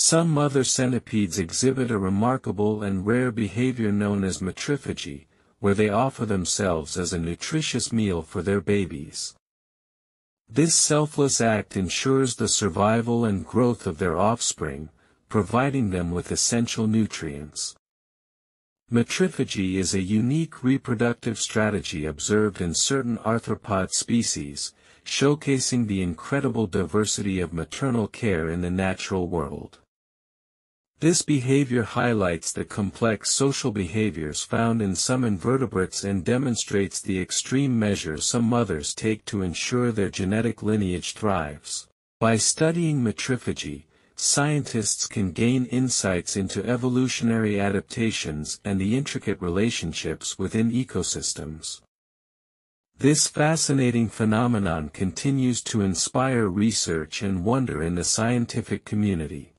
Some mother centipedes exhibit a remarkable and rare behavior known as matriphagy, where they offer themselves as a nutritious meal for their babies. This selfless act ensures the survival and growth of their offspring, providing them with essential nutrients. Matriphagy is a unique reproductive strategy observed in certain arthropod species, showcasing the incredible diversity of maternal care in the natural world. This behavior highlights the complex social behaviors found in some invertebrates and demonstrates the extreme measures some mothers take to ensure their genetic lineage thrives. By studying matriphagy, scientists can gain insights into evolutionary adaptations and the intricate relationships within ecosystems. This fascinating phenomenon continues to inspire research and wonder in the scientific community.